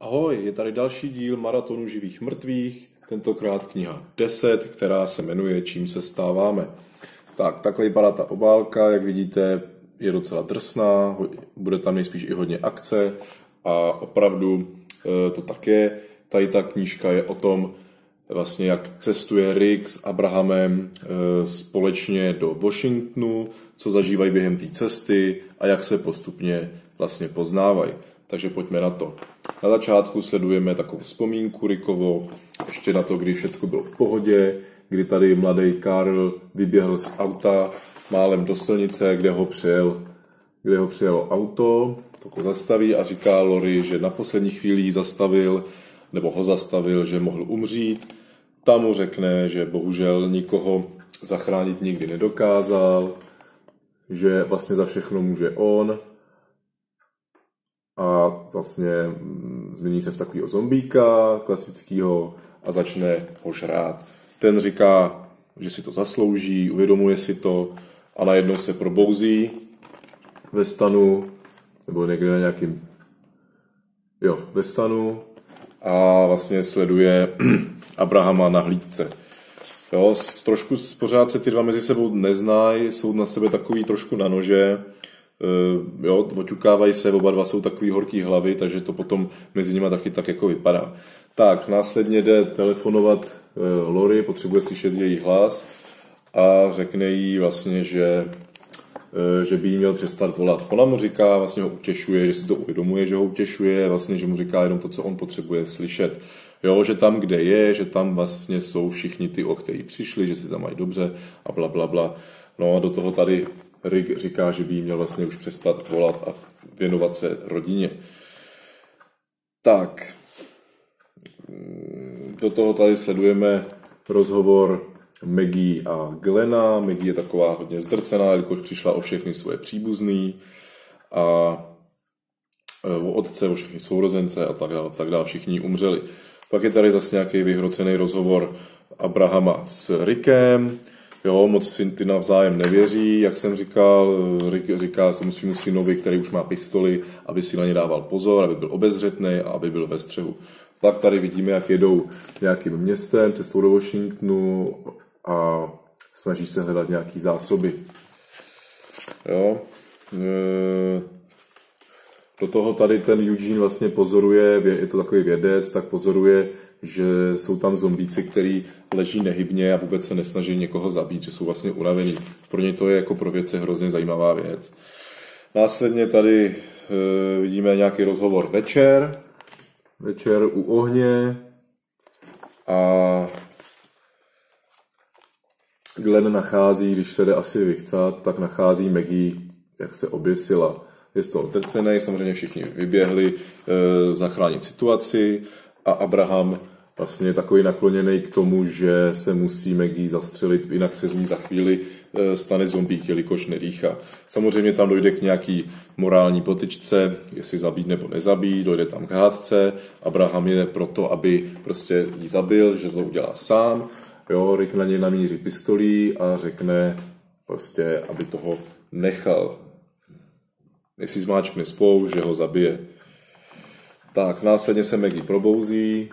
Ahoj, je tady další díl Maratonu živých mrtvých, tentokrát kniha 10, která se jmenuje Čím se stáváme. Tak, takhle vypadá ta obálka, jak vidíte, je docela drsná, bude tam nejspíš i hodně akce a opravdu e, to tak je. Tady ta knížka je o tom, vlastně jak cestuje Rick s Abrahamem e, společně do Washingtonu, co zažívají během té cesty a jak se postupně vlastně poznávají. Takže pojďme na to. Na začátku sledujeme takovou vzpomínku Rikovo, ještě na to, kdy všechno bylo v pohodě, kdy tady mladý Karl vyběhl z auta málem do silnice, kde ho přijel, kde ho přijelo auto, to zastaví a říká Lori, že na poslední chvíli zastavil, nebo ho zastavil, že mohl umřít. Tam mu řekne, že bohužel nikoho zachránit nikdy nedokázal, že vlastně za všechno může on, a vlastně mm, změní se v takového zombíka klasického a začne ho žrát. Ten říká, že si to zaslouží, uvědomuje si to a najednou se probouzí ve stanu, nebo někde na nějakým, jo, ve stanu a vlastně sleduje Abrahama na hlídce. Jo, trošku pořád se ty dva mezi sebou neznají, jsou na sebe takový trošku na nože, jo, oťukávají se, oba dva jsou takový horký hlavy, takže to potom mezi nimi taky tak jako vypadá. Tak, následně jde telefonovat uh, Lori, potřebuje slyšet její hlas a řekne jí vlastně, že, uh, že by jí měl přestat volat. Ona mu říká, vlastně ho utěšuje, že si to uvědomuje, že ho utěšuje, vlastně, že mu říká jenom to, co on potřebuje slyšet. Jo, že tam, kde je, že tam vlastně jsou všichni ty, o který přišli, že si tam mají dobře a bla, bla, bla. No a do toho tady Rick říká, že by jí měl vlastně už přestat volat a věnovat se rodině. Tak, do toho tady sledujeme rozhovor Maggie a Glena. Maggie je taková hodně zdrcená, jelikož přišla o všechny svoje příbuzný a e, o otce, o všechny sourozence a tak dále, tak dále. Všichni umřeli. Pak je tady zase nějaký vyhrocený rozhovor Abrahama s Rickem, Jo, moc si ty navzájem nevěří, jak jsem říkal, říká se svým synovi, který už má pistoli, aby si na ně dával pozor, aby byl obezřetný a aby byl ve střehu. Pak tady vidíme, jak jedou nějakým městem, cestou do Washingtonu a snaží se hledat nějaký zásoby. Jo. E, do toho tady ten Eugene vlastně pozoruje, je to takový vědec, tak pozoruje, že jsou tam zombíci, který leží nehybně a vůbec se nesnaží někoho zabít, že jsou vlastně unavení. Pro ně to je jako pro věce hrozně zajímavá věc. Následně tady e, vidíme nějaký rozhovor večer, večer u ohně a Glenn nachází, když se jde asi vychcat, tak nachází Maggie, jak se oběsila. Je z toho ztrcený, samozřejmě všichni vyběhli e, zachránit situaci a Abraham vlastně takový nakloněný k tomu, že se musí Maggie zastřelit, jinak se z ní za chvíli e, stane zombík, jelikož nedýchá. Samozřejmě tam dojde k nějaký morální potyčce, jestli zabít nebo nezabít, dojde tam k hádce. Abraham je proto, aby prostě ji zabil, že to udělá sám. Jo, Rick na něj namíří pistolí a řekne prostě, aby toho nechal. Jestli zmáčkne spou, že ho zabije. Tak, následně se Maggie probouzí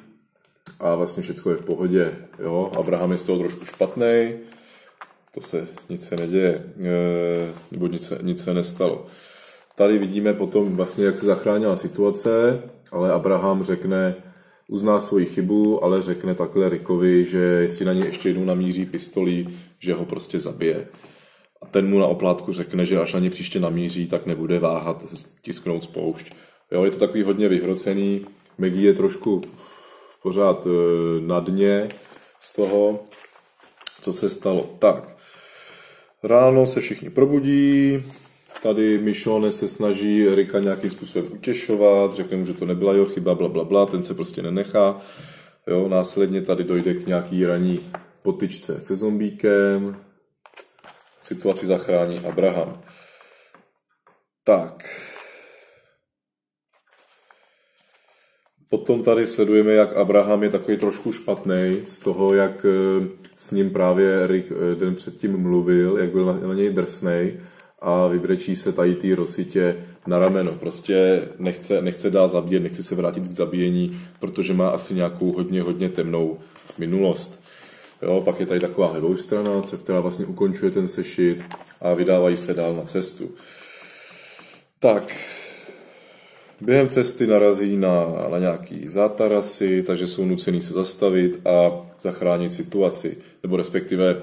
a vlastně všechno je v pohodě. Jo? Abraham je z toho trošku špatný, to se nic se neděje, e, nebo nic se, nic se nestalo. Tady vidíme potom vlastně, jak se zachránila situace, ale Abraham řekne, uzná svoji chybu, ale řekne takhle Rikovi, že jestli na ně ještě jednou namíří pistolí, že ho prostě zabije. A ten mu na oplátku řekne, že až na ně příště namíří, tak nebude váhat tisknout spoušť. Jo, je to takový hodně vyhrocený. Maggie je trošku pořád e, na dně z toho, co se stalo. Tak, ráno se všichni probudí, tady Michonne se snaží Rika nějakým způsobem utěšovat, řekne mu, že to nebyla jeho chyba, bla, bla, bla, ten se prostě nenechá. Jo, následně tady dojde k nějaký raní potyčce se zombíkem, situaci zachrání Abraham. Tak, Potom tady sledujeme, jak Abraham je takový trošku špatný z toho, jak eh, s ním právě Rick eh, den předtím mluvil, jak byl na, něj drsnej a vybrečí se tady té rositě na rameno. Prostě nechce, nechce dál zabíjet, nechce se vrátit k zabíjení, protože má asi nějakou hodně, hodně temnou minulost. Jo, pak je tady taková strana, která vlastně ukončuje ten sešit a vydávají se dál na cestu. Tak, během cesty narazí na, na nějaký zátarasy, takže jsou nucený se zastavit a zachránit situaci, nebo respektive e,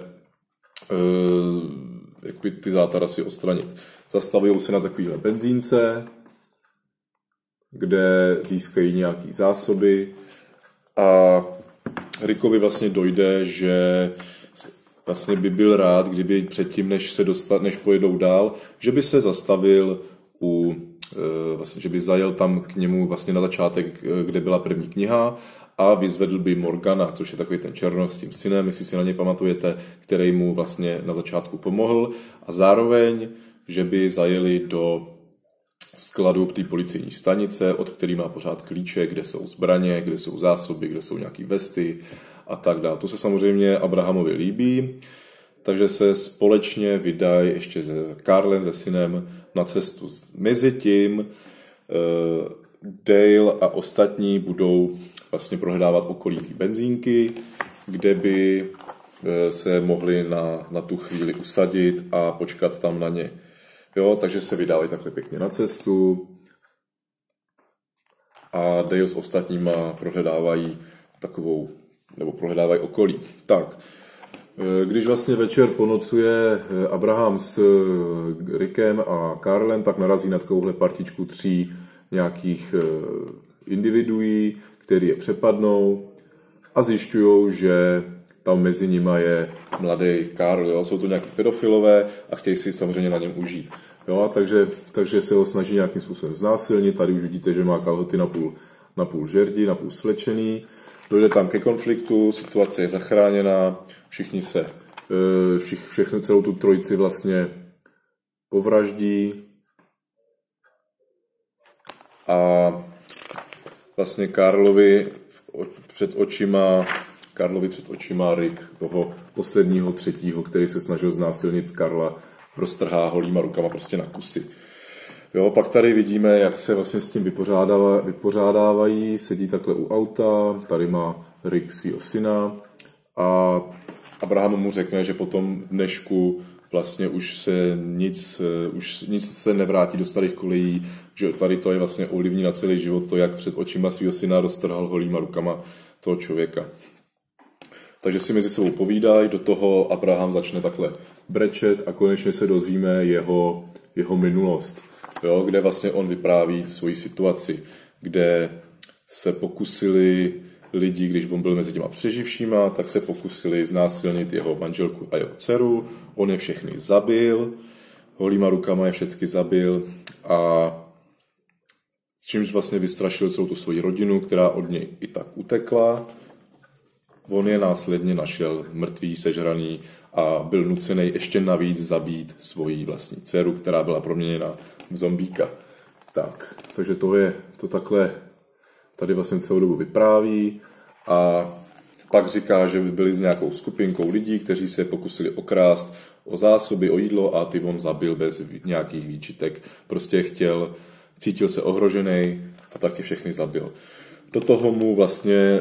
jak by ty zátarasy odstranit. Zastavují se na takovýhle benzínce, kde získají nějaký zásoby a Rikovi vlastně dojde, že vlastně by byl rád, kdyby předtím, než se dostat, než pojedou dál, že by se zastavil u, vlastně, že by zajel tam k němu vlastně na začátek, e, kde byla první kniha a vyzvedl by Morgana, což je takový ten černoch s tím synem, jestli si na ně pamatujete, který mu vlastně na začátku pomohl a zároveň, že by zajeli do skladu té policejní stanice, od který má pořád klíče, kde jsou zbraně, kde jsou zásoby, kde jsou nějaké vesty a tak dále. To se samozřejmě Abrahamovi líbí, takže se společně vydají ještě s Karlem, se synem, na cestu. Mezi tím eh, Dale a ostatní budou vlastně prohledávat okolí benzínky, kde by eh, se mohli na, na tu chvíli usadit a počkat tam na ně. Jo, takže se vydali takhle pěkně na cestu a Dale s ostatníma prohledávají takovou, nebo prohledávají okolí. Tak, když vlastně večer ponocuje e, Abraham s e, Rickem a Karlem, tak narazí na takovouhle partičku tří nějakých individuí, který je přepadnou a zjišťují, že tam mezi nimi je mladý Karl, jo? jsou to nějaký pedofilové a chtějí si samozřejmě na něm užít. Jo? Takže, takže se ho snaží nějakým způsobem znásilnit, tady už vidíte, že má kalhoty na půl, na půl žerdi, na půl slečený, dojde tam ke konfliktu, situace je zachráněna, všichni se, e, všich, všechno celou tu trojici vlastně povraždí. A vlastně Karlovi před očima Karlovi před očima Rick, toho posledního třetího, který se snažil znásilnit Karla, roztrhá holýma rukama prostě na kusy. Jo, pak tady vidíme, jak se vlastně s tím vypořádávají, sedí takhle u auta, tady má Rick svého syna. A Abraham mu řekne, že po tom dnešku vlastně už se nic, už nic se nevrátí do starých kolejí, že tady to je vlastně ovlivní na celý život, to, jak před očima svého syna roztrhal holýma rukama toho člověka. Takže si mezi sebou povídají, do toho Abraham začne takhle brečet a konečně se dozvíme jeho, jeho minulost, jo, kde vlastně on vypráví svoji situaci, kde se pokusili lidi, když on byl mezi těma přeživšíma, tak se pokusili znásilnit jeho manželku a jeho dceru. On je všechny zabil, holýma rukama je všechny zabil a čímž vlastně vystrašil celou tu svoji rodinu, která od něj i tak utekla. On je následně našel mrtvý, sežraný a byl nucený ještě navíc zabít svoji vlastní dceru, která byla proměněna v zombíka. Tak, takže to je to takhle tady vlastně celou dobu vypráví a pak říká, že by byli s nějakou skupinkou lidí, kteří se pokusili okrást o zásoby, o jídlo a ty on zabil bez nějakých výčitek. Prostě chtěl, cítil se ohrožený a taky všechny zabil. Do toho mu vlastně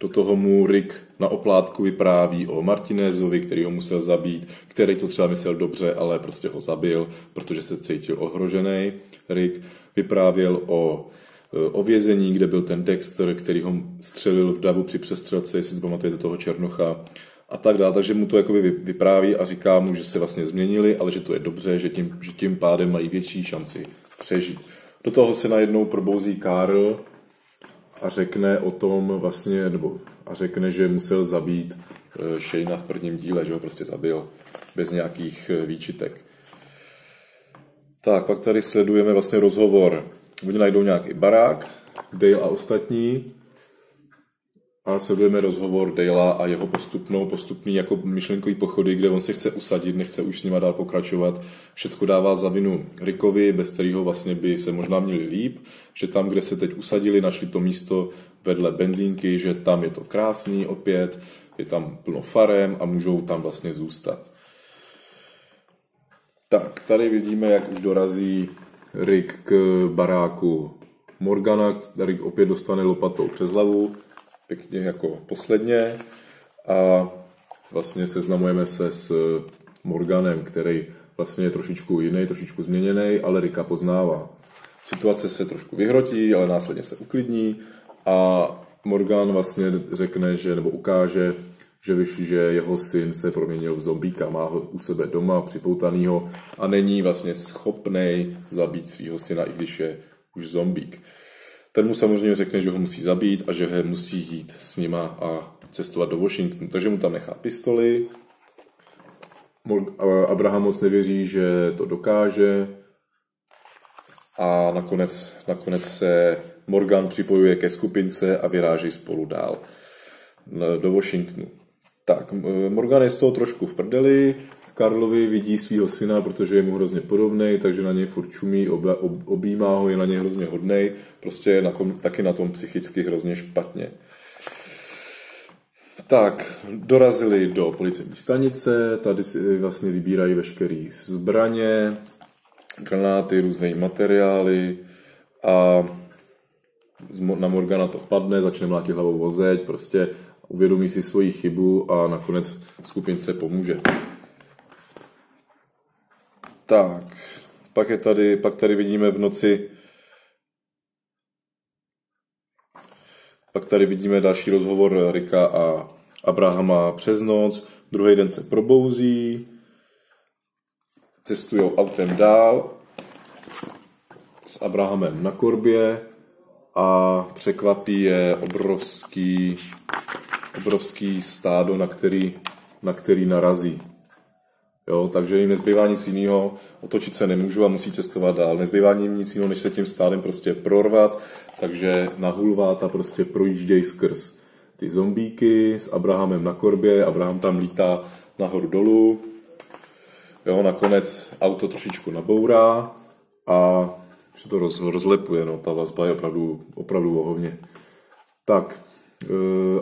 do toho mu Rick na oplátku vypráví o Martinézovi, který ho musel zabít, který to třeba myslel dobře, ale prostě ho zabil, protože se cítil ohrožený. Rick vyprávěl o, o vězení, kde byl ten Dexter, který ho střelil v davu při přestřelce, jestli si pamatujete toho Černocha a tak dále. Takže mu to jakoby vypráví a říká mu, že se vlastně změnili, ale že to je dobře, že tím, že tím pádem mají větší šanci přežít. Do toho se najednou probouzí Karl, a řekne o tom vlastně, nebo a řekne, že musel zabít eh, Shayna v prvním díle, že ho prostě zabil bez nějakých eh, výčitek. Tak, pak tady sledujeme vlastně rozhovor. Oni najdou nějaký barák, Dale a ostatní, a sledujeme rozhovor Dale a jeho postupnou, postupný jako myšlenkový pochody, kde on se chce usadit, nechce už s nima dál pokračovat. Všecko dává za vinu Rickovi, bez kterého vlastně by se možná měli líp, že tam, kde se teď usadili, našli to místo vedle benzínky, že tam je to krásný opět, je tam plno farem a můžou tam vlastně zůstat. Tak, tady vidíme, jak už dorazí Rick k baráku Morgana, který opět dostane lopatou přes hlavu, pěkně jako posledně. A vlastně seznamujeme se s Morganem, který vlastně je trošičku jiný, trošičku změněný, ale Rika poznává. Situace se trošku vyhrotí, ale následně se uklidní a Morgan vlastně řekne, že nebo ukáže, že vyšší, že jeho syn se proměnil v zombíka, má ho u sebe doma připoutanýho a není vlastně schopný zabít svého syna, i když je už zombík. Ten mu samozřejmě řekne, že ho musí zabít a že ho musí jít s nima a cestovat do Washingtonu. Takže mu tam nechá pistoli. Abraham moc nevěří, že to dokáže. A nakonec, nakonec se Morgan připojuje ke skupince a vyráží spolu dál do Washingtonu. Tak, Morgan je z toho trošku v prdeli, Karlovi vidí svého syna, protože je mu hrozně podobný, takže na něj furt čumí, ob, objímá ho, je na něj hrozně hodnej, prostě je na kom, taky na tom psychicky hrozně špatně. Tak, dorazili do policejní stanice, tady si vlastně vybírají veškeré zbraně, granáty, různé materiály a na Morgana to padne, začne mlátit hlavou vozeť, prostě uvědomí si svoji chybu a nakonec skupince pomůže. Tak, pak, je tady, pak tady vidíme v noci Pak tady vidíme další rozhovor Rika a Abrahama přes noc. Druhý den se probouzí, cestují autem dál s Abrahamem na korbě a překvapí je obrovský obrovský stádo, na který, na který narazí. Jo, takže jim nezbývá nic jiného, otočit se nemůžu a musí cestovat dál. Nezbývá jim nic jiného, než se tím stádem prostě prorvat, takže na hulváta prostě projíždějí skrz ty zombíky s Abrahamem na korbě, Abraham tam lítá nahoru dolů, jo, nakonec auto trošičku nabourá a se to roz, rozlepuje, no, ta vazba je opravdu, opravdu ohovně. Tak,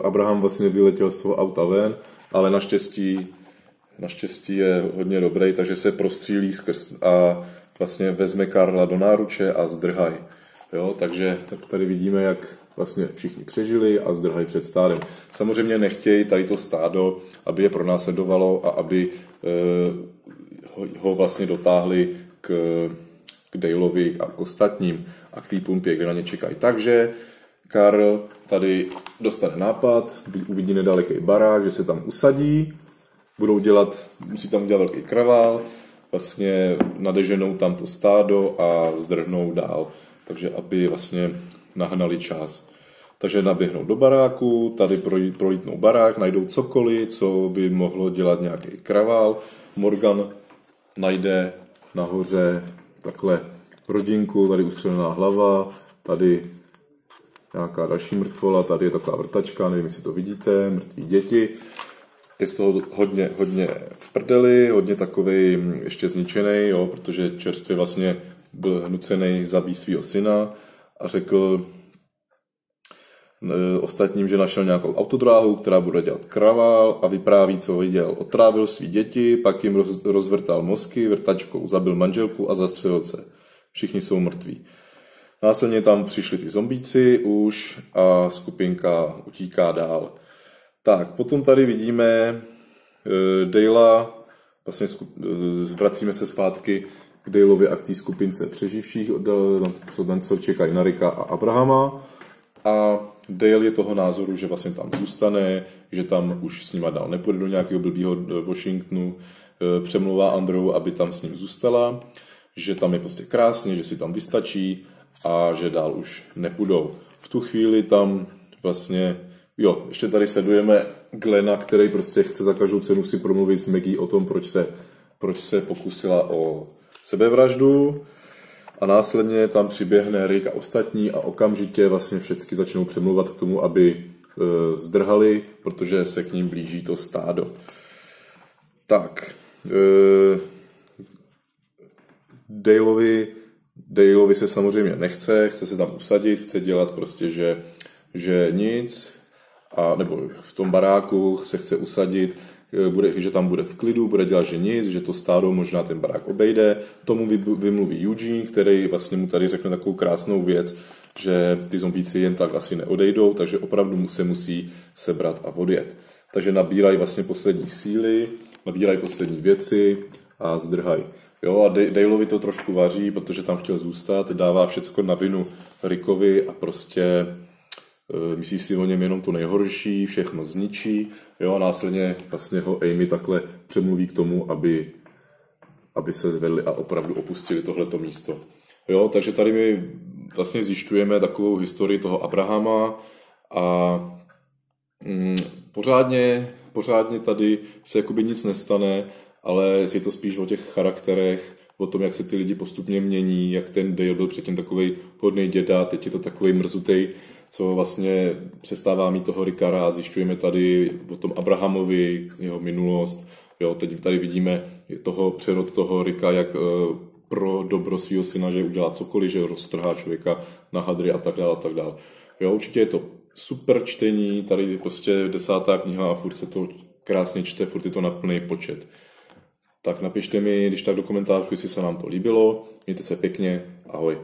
Abraham vlastně vyletěl z toho auta ven, ale naštěstí, naštěstí je hodně dobrý, takže se prostřílí skrz a vlastně vezme Karla do náruče a zdrhaj. Jo, takže tak tady vidíme, jak vlastně všichni přežili a zdrhají před stádem. Samozřejmě nechtějí tady to stádo, aby je pronásledovalo a aby e, ho, vlastně dotáhli k, k Daleovi a k ostatním a k pumpě, kde na ně čekají. Takže Karl tady dostane nápad, uvidí nedaleký barák, že se tam usadí, budou dělat, musí tam udělat velký kravál, vlastně nadeženou tam to stádo a zdrhnou dál, takže aby vlastně nahnali čas. Takže naběhnou do baráku, tady prolítnou barák, najdou cokoliv, co by mohlo dělat nějaký kravál. Morgan najde nahoře takhle rodinku, tady ustřelená hlava, tady nějaká další mrtvola, tady je taková vrtačka, nevím, jestli to vidíte, mrtví děti. Je z toho hodně, hodně v prdeli, hodně takový ještě zničený, jo, protože čerstvě vlastně byl hnucený zabít svého syna a řekl ostatním, že našel nějakou autodráhu, která bude dělat kravál a vypráví, co viděl. Otrávil svý děti, pak jim rozvrtal mozky vrtačkou, zabil manželku a zastřelil se. Všichni jsou mrtví. Následně tam přišli ty zombíci už a skupinka utíká dál. Tak, potom tady vidíme uh, Dejla, vlastně uh, vracíme se zpátky k Daleovi a k té skupince přeživších, co ten, co čekají na Rika a Abrahama. A Dale je toho názoru, že vlastně tam zůstane, že tam už s nima dál nepůjde do nějakého blbýho Washingtonu, přemluvá Andrew, aby tam s ním zůstala, že tam je prostě krásně, že si tam vystačí a že dál už nepůjdou. V tu chvíli tam vlastně, jo, ještě tady sledujeme Glena, který prostě chce za každou cenu si promluvit s Maggie o tom, proč se, proč se pokusila o sebevraždu a následně tam přiběhne Rick a ostatní a okamžitě vlastně všechny začnou přemluvat k tomu, aby e, zdrhali, protože se k ním blíží to stádo. Tak, e, Daleovi Daleovi se samozřejmě nechce, chce se tam usadit, chce dělat prostě, že, že nic, a, nebo v tom baráku se chce usadit, eh, bude, že tam bude v klidu, bude dělat, že nic, že to stádo možná ten barák obejde. Tomu vymluví Eugene, který vlastně mu tady řekne takovou krásnou věc, že ty zombíci jen tak asi neodejdou, takže opravdu se musí sebrat a odjet. Takže nabírají vlastně poslední síly, nabírají poslední věci a zdrhají. Jo, a Daleovi to trošku vaří, protože tam chtěl zůstat, dává všecko na vinu Rickovi a prostě e, myslí si o něm jenom to nejhorší, všechno zničí, jo, a následně vlastně ho Amy takhle přemluví k tomu, aby, aby se zvedli a opravdu opustili tohleto místo. Jo, takže tady my vlastně zjišťujeme takovou historii toho Abrahama a mm, pořádně, pořádně tady se jakoby nic nestane, ale je to spíš o těch charakterech, o tom, jak se ty lidi postupně mění, jak ten Dale byl předtím takový hodný děda, teď je to takový mrzutej, co vlastně přestává mít toho Rika rád. Zjišťujeme tady o tom Abrahamovi, jeho minulost. Jo, teď tady vidíme toho přerod toho Rika, jak uh, pro dobro svého syna, že udělá cokoliv, že roztrhá člověka na hadry a tak dále a tak dále. Jo, určitě je to super čtení, tady prostě desátá kniha a furt se to krásně čte, furt je to na plný počet. Tak napište mi, když tak do komentářů, jestli se vám to líbilo. Mějte se pěkně. Ahoj.